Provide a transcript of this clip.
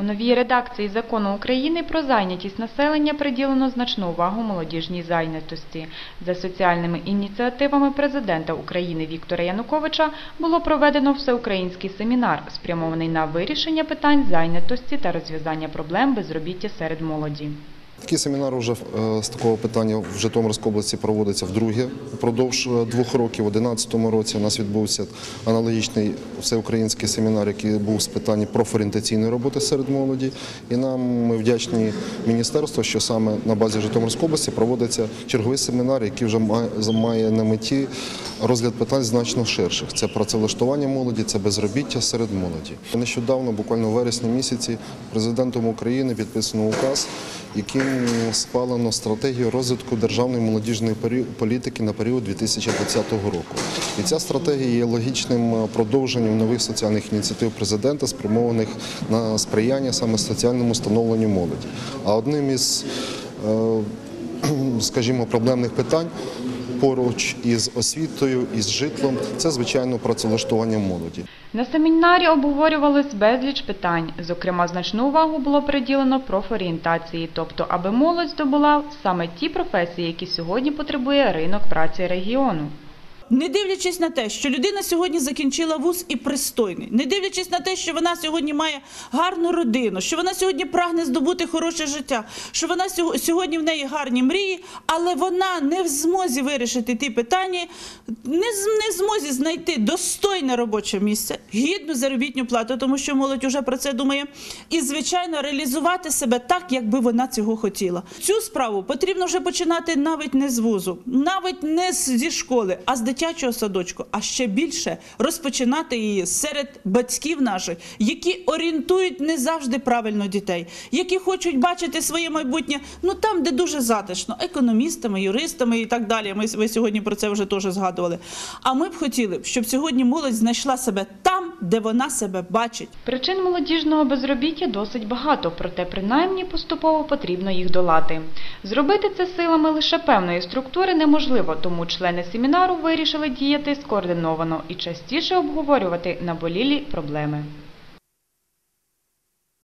У новій редакції закону України про зайнятість населення приділено значну увагу молодіжній зайнятості. За соціальними ініціативами президента України Віктора Януковича було проведено всеукраїнський семінар, спрямований на вирішення питань зайнятості та розв'язання проблем безробіття серед молоді. Такий семінар вже е, з такого питання в Житомирській області проводиться вдруге. Впродовж е, двох років, у 2011 році, у нас відбувся аналогічний всеукраїнський семінар, який був з питань профорієнтаційної роботи серед молоді. І нам ми вдячні міністерству, що саме на базі Житомирської області проводиться черговий семінар, який вже має, на меті розгляд питань значно ширших. Це працевлаштування молоді, це безробіття серед молоді. Нещодавно, буквально в вересні місяці, президентом України підписано указ, яким схвалено стратегію розвитку державної молодіжної політики на період 2020 року. І ця стратегія є логічним е, продовженням нових соціальних ініціатив президента, спрямованих на сприяння саме соціальному становленню молоді. А одним із е, скажімо, проблемних питань поруч із освітою, із житлом це звичайно працевлаштування молоді. На семінарі обговорювалось безліч питань. Зокрема, значну увагу було приділено профорієнтації, тобто аби молодь здобула саме ті професії, які сьогодні потребує ринок праці регіону. Не дивлячись на те, що людина сьогодні закінчила вуз і пристойний, не дивлячись на те, що вона сьогодні має гарну родину, що вона сьогодні прагне здобути хороше життя, що вона сього- сьогодні в неї гарні мрії, але вона не в змозі вирішити ті питання, не, в змозі знайти достойне робоче місце, гідну заробітну плату, тому що молодь уже про це думає, і звичайно реалізувати себе так, як би вона цього хотіла. Цю справу потрібно вже починати навіть не з вузу, навіть не зі школи, а з дитячого садочку, а ще більше розпочинати її серед батьків наших, які орієнтують не завжди правильно дітей, які хочуть бачити своє майбутнє ну там, де дуже затишно, економістами, юристами і так далі. Ми ви сьогодні про це вже теж згадували. А ми б хотіли, щоб сьогодні молодь знайшла себе де вона себе бачить. Причин молодіжного безробіття досить багато, проте принаймні поступово потрібно їх долати. Зробити це силами лише певної структури неможливо, тому члени семінару вирішили діяти скоординовано і частіше обговорювати наболілі проблеми.